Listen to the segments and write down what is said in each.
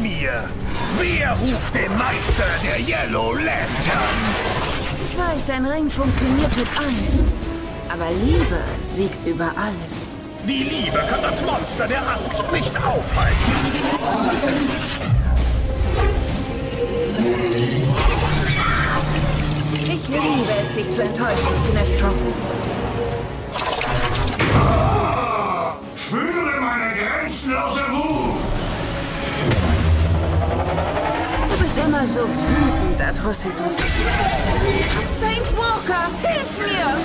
mir. Wer ruft den Meister der Yellow Lantern? Ich weiß, dein Ring funktioniert mit Angst. Aber Liebe siegt über alles. Die Liebe kann das Monster der Angst nicht aufhalten. Ich liebe es, dich zu enttäuschen, Sinestro. Immer so wütend, Atrocitus. Saint Walker, hilf mir!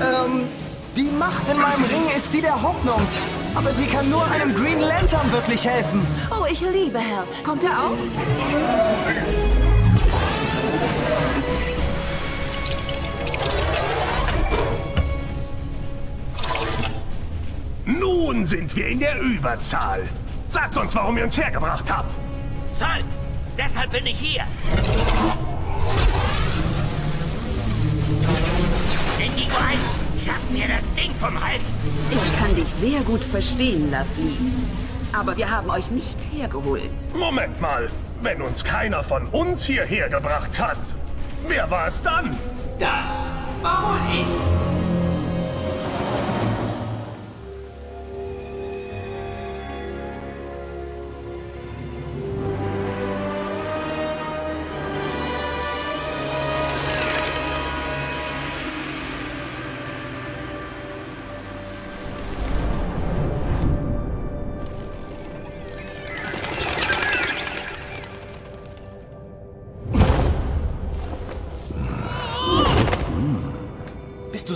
Ähm, die Macht in meinem Ring ist die der Hoffnung. Aber sie kann nur einem Green Lantern wirklich helfen. Oh, ich liebe Hell. Kommt er auch? Nun sind wir in der Überzahl. Sagt uns, warum ihr uns hergebracht habt. Soll! Deshalb bin ich hier! Indigo 1, schaff mir das Ding vom Hals! Ich kann dich sehr gut verstehen, Lavlies. Aber wir haben euch nicht hergeholt. Moment mal. Wenn uns keiner von uns hierher gebracht hat, wer war es dann? Das war ich!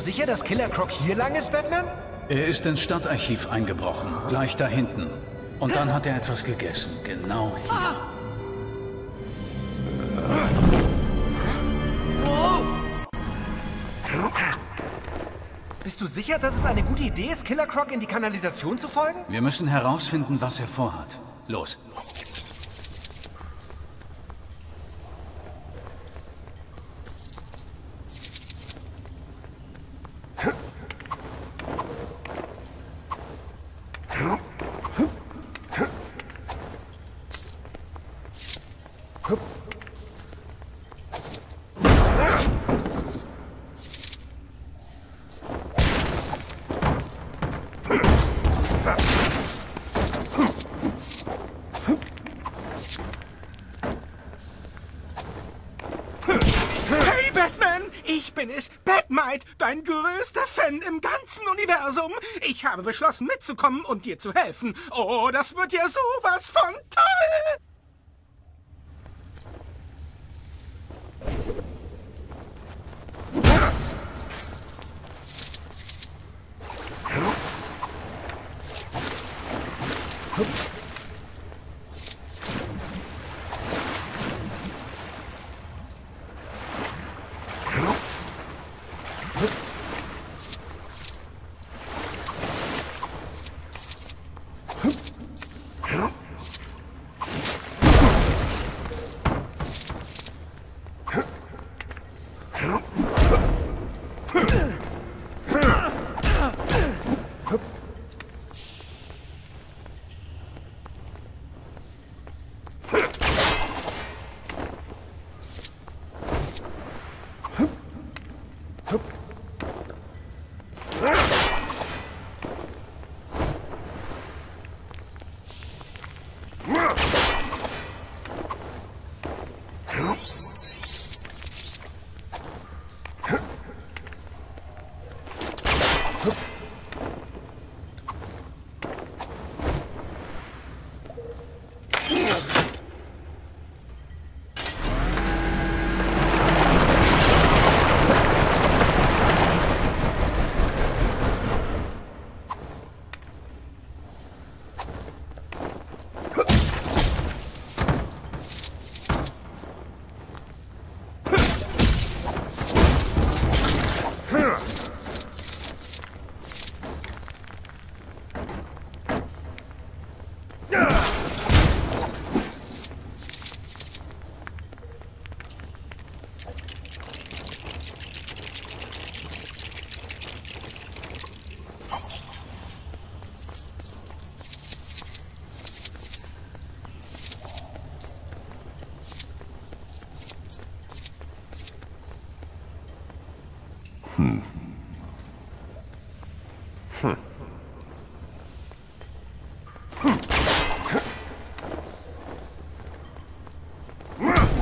Sicher, dass Killer Croc hier lang ist, Batman? Er ist ins Stadtarchiv eingebrochen, gleich da hinten. Und dann hat er etwas gegessen, genau hier. Bist du sicher, dass es eine gute Idee ist, Killer Croc in die Kanalisation zu folgen? Wir müssen herausfinden, was er vorhat. Los. Hey Batman, ich bin es, Batmite, dein größter Fan im ganzen Universum. Ich habe beschlossen mitzukommen und dir zu helfen. Oh, das wird ja sowas von toll.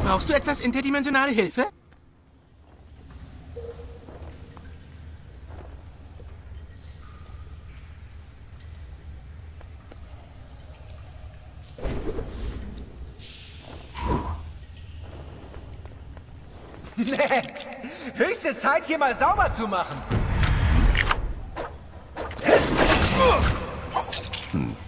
Brauchst du etwas interdimensionale Hilfe? Nett. Höchste Zeit, hier mal sauber zu machen. Britain.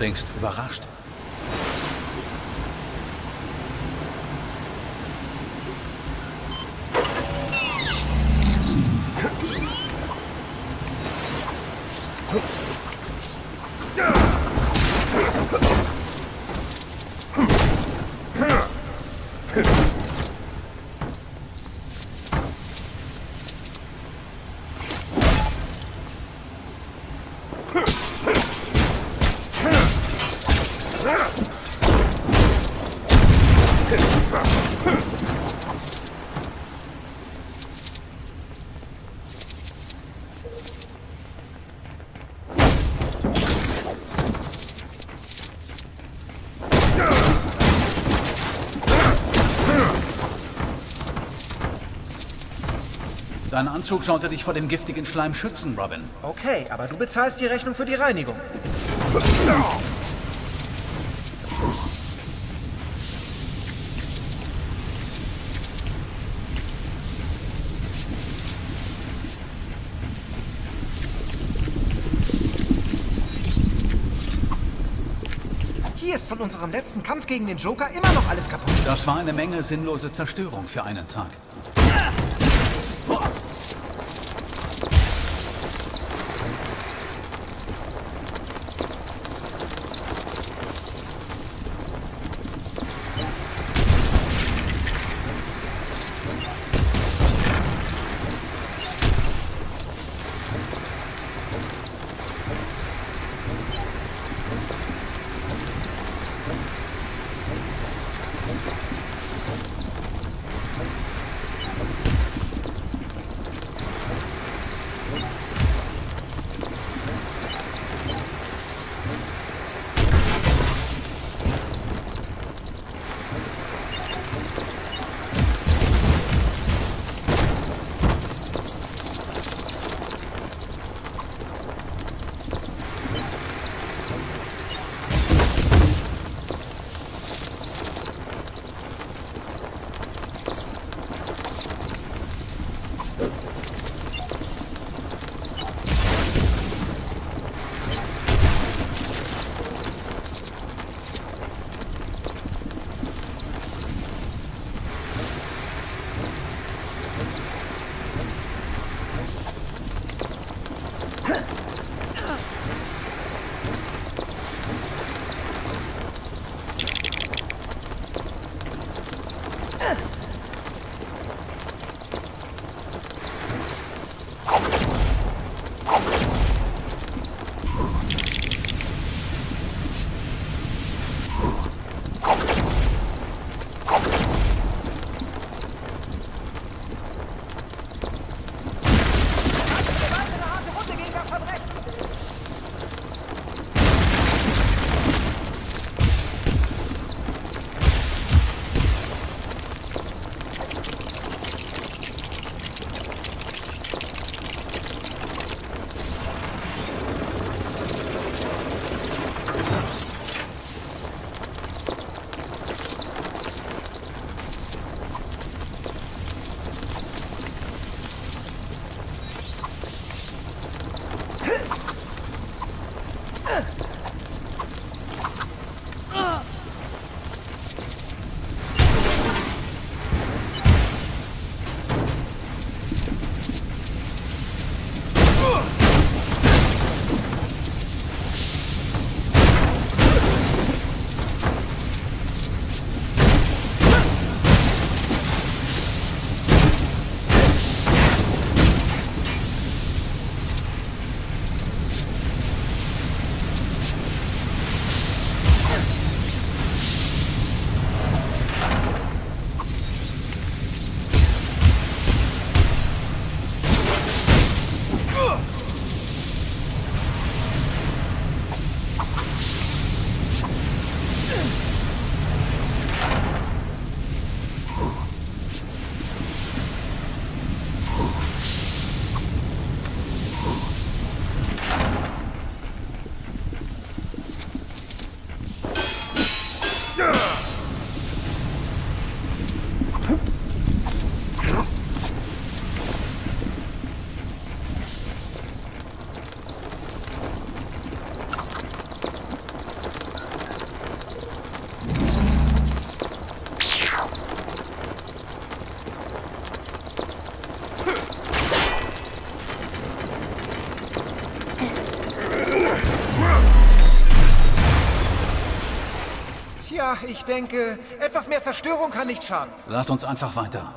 Klingst überrascht. Dein Anzug sollte dich vor dem giftigen Schleim schützen, Robin. Okay, aber du bezahlst die Rechnung für die Reinigung. Hier ist von unserem letzten Kampf gegen den Joker immer noch alles kaputt. Das war eine Menge sinnlose Zerstörung für einen Tag. Ich denke, etwas mehr Zerstörung kann nicht schaden. Lass uns einfach weiter.